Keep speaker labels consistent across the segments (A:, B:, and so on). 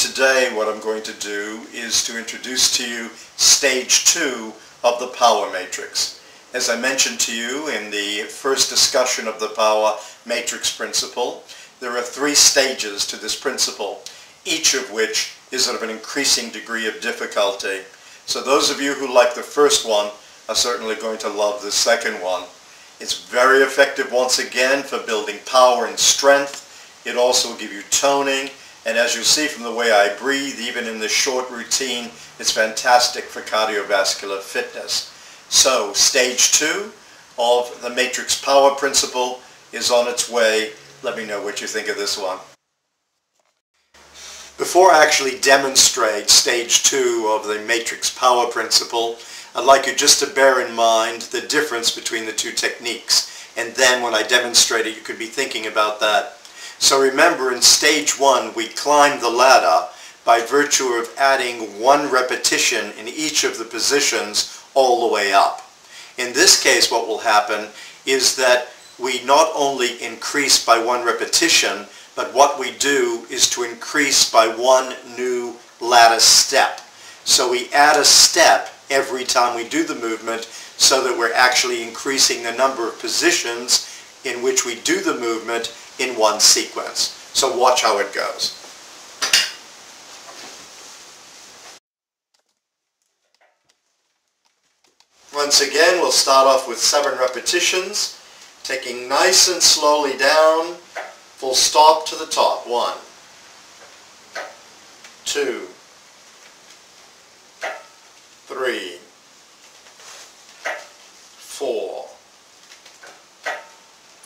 A: today what I'm going to do is to introduce to you stage two of the power matrix. As I mentioned to you in the first discussion of the power matrix principle, there are three stages to this principle, each of which is of an increasing degree of difficulty. So those of you who like the first one are certainly going to love the second one. It's very effective once again for building power and strength. It also will give you toning and as you see from the way I breathe, even in this short routine, it's fantastic for cardiovascular fitness. So stage two of the matrix power principle is on its way. Let me know what you think of this one. Before I actually demonstrate stage two of the matrix power principle, I'd like you just to bear in mind the difference between the two techniques. And then when I demonstrate it, you could be thinking about that. So remember in stage one, we climbed the ladder by virtue of adding one repetition in each of the positions all the way up. In this case, what will happen is that we not only increase by one repetition, but what we do is to increase by one new lattice step. So we add a step every time we do the movement so that we're actually increasing the number of positions in which we do the movement in one sequence. So watch how it goes. Once again, we'll start off with seven repetitions, taking nice and slowly down, full stop to the top. One, two, three, four,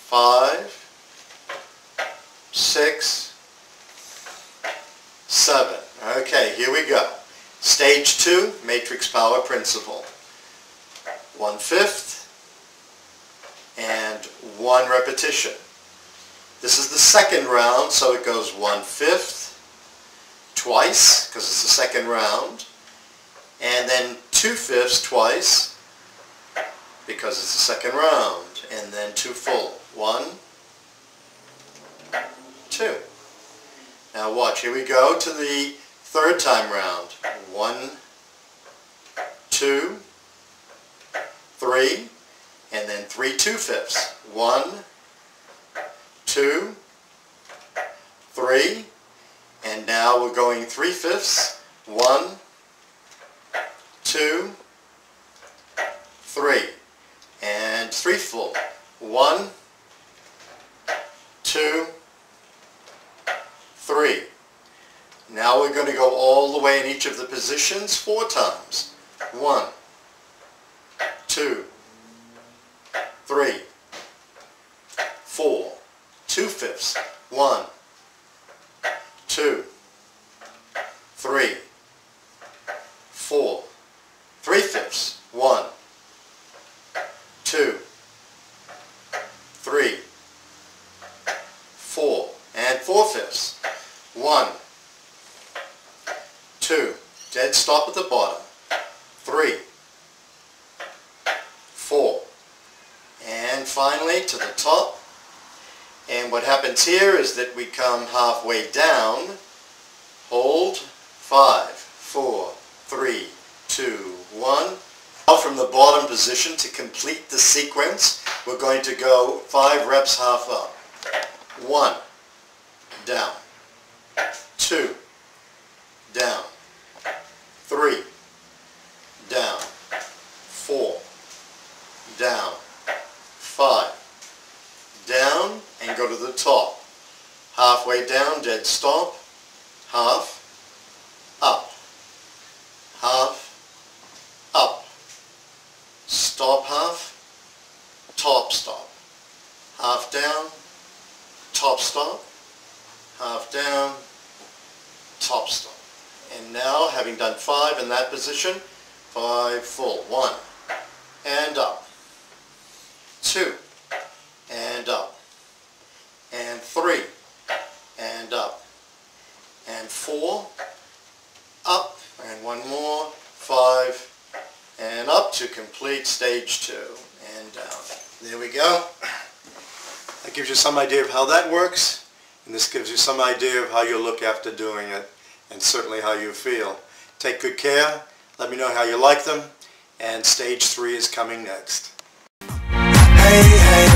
A: five, six, seven. Okay, here we go. Stage two, matrix power principle one-fifth, and one repetition. This is the second round, so it goes one-fifth, twice, because it's the second round, and then two-fifths twice, because it's the second round, and then two full. One, two. Now watch, here we go to the third time round. One, two, three, and then three two-fifths. One, two, three, and now we're going three-fifths. One, two, three, and three full. One, two, three. Now we're going to go all the way in each of the positions four times. One, two, three, four, two-fifths, one, two, three, four, three-fifths, one, two, three, four, and four-fifths, one, stop at the bottom, three, four, and finally to the top. And what happens here is that we come halfway down, hold, five, four, three, two, one. Now from the bottom position to complete the sequence, we're going to go five reps half up. One, down, two, down, three, down, four, down, five. Down and go to the top. Halfway down, dead stop. Half, up. Half, up. Stop half, top stop. Half down, top stop. Half down, top stop. And now, having done five in that position, five full. One, and up two, and up, and three, and up, and four, up, and one more, five, and up to complete stage two, and down. There we go. That gives you some idea of how that works, and this gives you some idea of how you'll look after doing it. and certainly how you feel. Take good care. Let me know how you like them. And stage three is coming next.
B: Hey, hey.